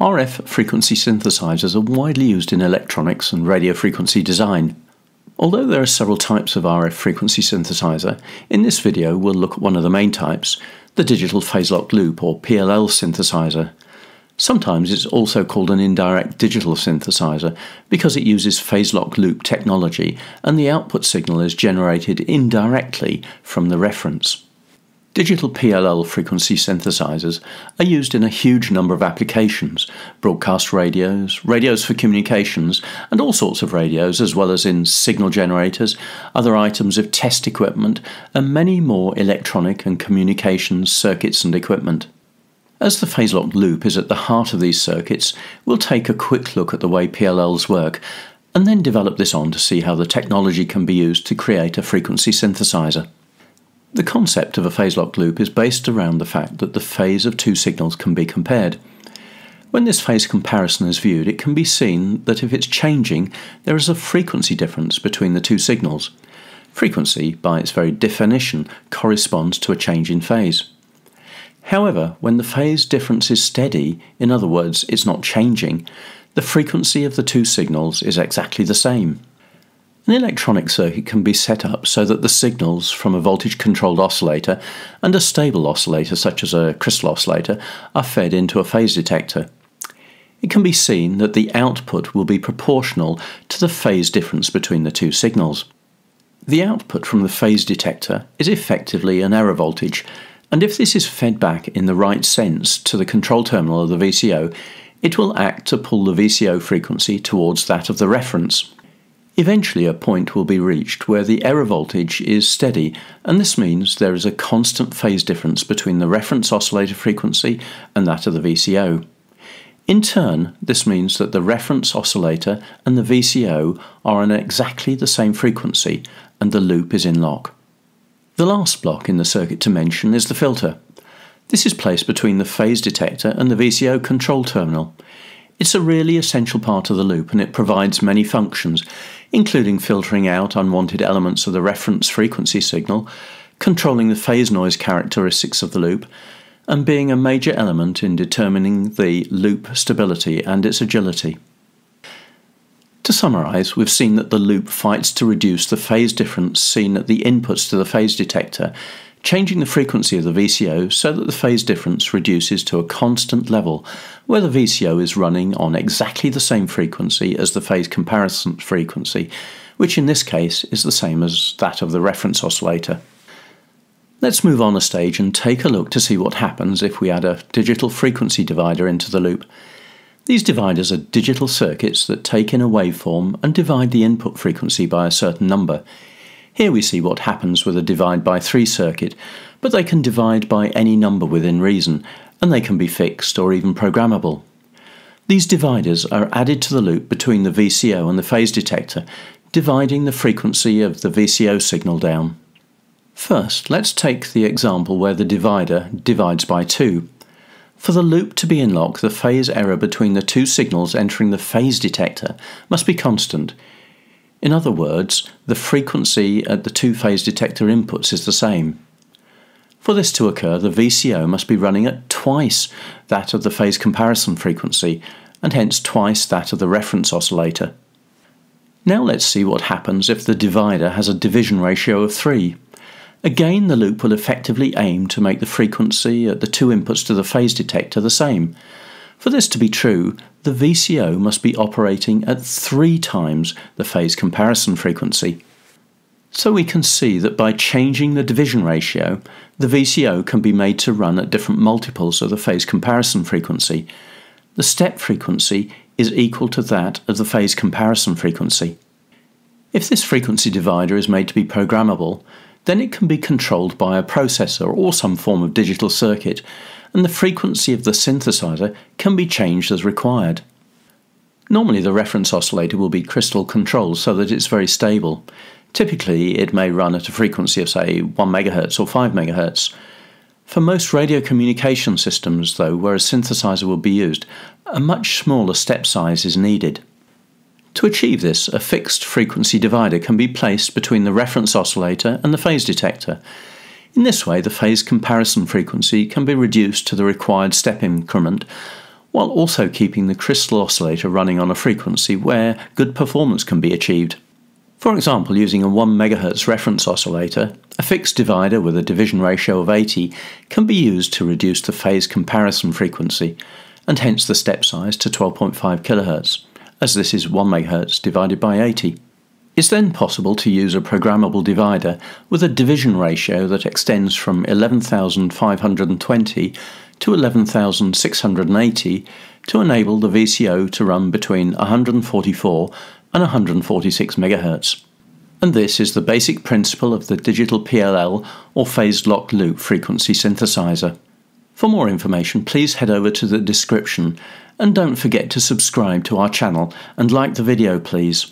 RF frequency synthesizers are widely used in electronics and radio frequency design. Although there are several types of RF frequency synthesizer, in this video we'll look at one of the main types, the digital phase-locked loop or PLL synthesizer. Sometimes it's also called an indirect digital synthesizer because it uses phase lock loop technology and the output signal is generated indirectly from the reference. Digital PLL frequency synthesizers are used in a huge number of applications broadcast radios, radios for communications, and all sorts of radios, as well as in signal generators, other items of test equipment, and many more electronic and communications circuits and equipment. As the phase locked loop is at the heart of these circuits, we'll take a quick look at the way PLLs work and then develop this on to see how the technology can be used to create a frequency synthesizer. The concept of a phase-locked loop is based around the fact that the phase of two signals can be compared. When this phase comparison is viewed, it can be seen that if it's changing, there is a frequency difference between the two signals. Frequency, by its very definition, corresponds to a change in phase. However, when the phase difference is steady, in other words, it's not changing, the frequency of the two signals is exactly the same. An electronic circuit can be set up so that the signals from a voltage controlled oscillator and a stable oscillator, such as a crystal oscillator, are fed into a phase detector. It can be seen that the output will be proportional to the phase difference between the two signals. The output from the phase detector is effectively an error voltage, and if this is fed back in the right sense to the control terminal of the VCO, it will act to pull the VCO frequency towards that of the reference. Eventually, a point will be reached where the error voltage is steady, and this means there is a constant phase difference between the reference oscillator frequency and that of the VCO. In turn, this means that the reference oscillator and the VCO are on exactly the same frequency and the loop is in lock. The last block in the circuit to mention is the filter. This is placed between the phase detector and the VCO control terminal. It's a really essential part of the loop and it provides many functions, including filtering out unwanted elements of the reference frequency signal, controlling the phase noise characteristics of the loop, and being a major element in determining the loop stability and its agility. To summarise, we've seen that the loop fights to reduce the phase difference seen at the inputs to the phase detector changing the frequency of the VCO so that the phase difference reduces to a constant level, where the VCO is running on exactly the same frequency as the phase comparison frequency, which in this case is the same as that of the reference oscillator. Let's move on a stage and take a look to see what happens if we add a digital frequency divider into the loop. These dividers are digital circuits that take in a waveform and divide the input frequency by a certain number. Here we see what happens with a divide by 3 circuit, but they can divide by any number within reason, and they can be fixed or even programmable. These dividers are added to the loop between the VCO and the phase detector, dividing the frequency of the VCO signal down. First, let's take the example where the divider divides by 2. For the loop to be in lock, the phase error between the two signals entering the phase detector must be constant, in other words, the frequency at the two phase detector inputs is the same. For this to occur, the VCO must be running at twice that of the phase comparison frequency, and hence twice that of the reference oscillator. Now let's see what happens if the divider has a division ratio of 3. Again, the loop will effectively aim to make the frequency at the two inputs to the phase detector the same. For this to be true, the VCO must be operating at three times the phase comparison frequency. So we can see that by changing the division ratio, the VCO can be made to run at different multiples of the phase comparison frequency. The step frequency is equal to that of the phase comparison frequency. If this frequency divider is made to be programmable, then it can be controlled by a processor or some form of digital circuit and the frequency of the synthesizer can be changed as required. Normally, the reference oscillator will be crystal controlled so that it's very stable. Typically, it may run at a frequency of, say, 1 MHz or 5 MHz. For most radio communication systems, though, where a synthesizer will be used, a much smaller step size is needed. To achieve this, a fixed frequency divider can be placed between the reference oscillator and the phase detector, In this way, the phase comparison frequency can be reduced to the required step increment while also keeping the crystal oscillator running on a frequency where good performance can be achieved. For example, using a 1 MHz reference oscillator, a fixed divider with a division ratio of 80 can be used to reduce the phase comparison frequency, and hence the step size to 12.5 kHz, as this is 1 MHz divided by 80. It's then possible to use a programmable divider with a division ratio that extends from 11,520 to 11,680 to enable the VCO to run between 144 and 146 MHz. And this is the basic principle of the digital PLL or phased locked loop frequency synthesizer. For more information, please head over to the description and don't forget to subscribe to our channel and like the video please.